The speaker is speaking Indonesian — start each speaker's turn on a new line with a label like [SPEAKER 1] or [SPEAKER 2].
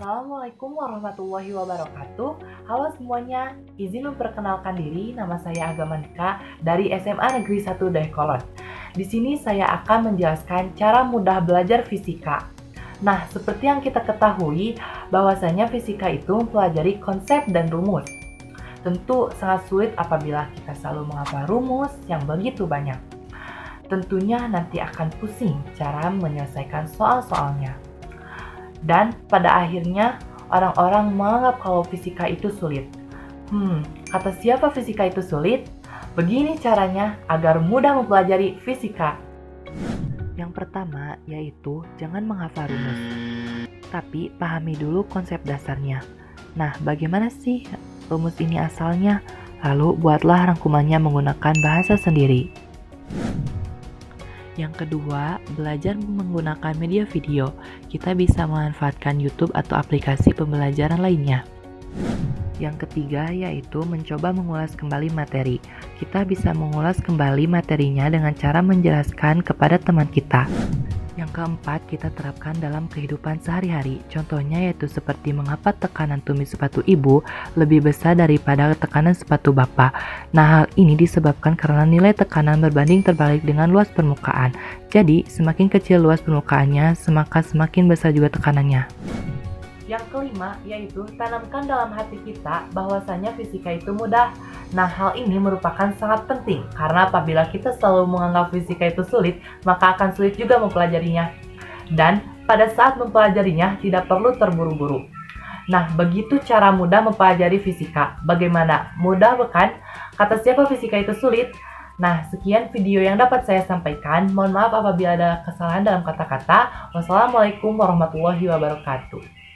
[SPEAKER 1] Assalamualaikum warahmatullahi wabarakatuh. Halo semuanya, izin memperkenalkan diri. Nama saya Agama Nika dari SMA Negeri 1 Dayakolot. Di sini saya akan menjelaskan cara mudah belajar fisika. Nah, seperti yang kita ketahui, bahwasanya fisika itu mempelajari konsep dan rumus. Tentu sangat sulit apabila kita selalu menghafal rumus yang begitu banyak. Tentunya nanti akan pusing cara menyelesaikan soal-soalnya. Dan pada akhirnya orang-orang menganggap kalau fisika itu sulit. Hmm, kata siapa fisika itu sulit? Begini caranya agar mudah mempelajari fisika. Yang pertama yaitu jangan menghafal rumus, tapi pahami dulu konsep dasarnya. Nah, bagaimana sih rumus ini asalnya? Lalu buatlah rangkumannya menggunakan bahasa sendiri. Yang kedua, belajar menggunakan media video. Kita bisa memanfaatkan YouTube atau aplikasi pembelajaran lainnya. Yang ketiga yaitu mencoba mengulas kembali materi. Kita bisa mengulas kembali materinya dengan cara menjelaskan kepada teman kita. Yang keempat, kita terapkan dalam kehidupan sehari-hari. Contohnya yaitu seperti mengapa tekanan tumis sepatu ibu lebih besar daripada tekanan sepatu bapak. Nah, hal ini disebabkan karena nilai tekanan berbanding terbalik dengan luas permukaan. Jadi, semakin kecil luas permukaannya, maka semakin besar juga tekanannya. Yang kelima yaitu tanamkan dalam hati kita bahwasanya fisika itu mudah. Nah, hal ini merupakan sangat penting karena apabila kita selalu menganggap fisika itu sulit, maka akan sulit juga mempelajarinya. Dan pada saat mempelajarinya tidak perlu terburu-buru. Nah, begitu cara mudah mempelajari fisika. Bagaimana? Mudah bukan? Kata siapa fisika itu sulit? Nah, sekian video yang dapat saya sampaikan. Mohon maaf apabila ada kesalahan dalam kata-kata. Wassalamualaikum warahmatullahi wabarakatuh.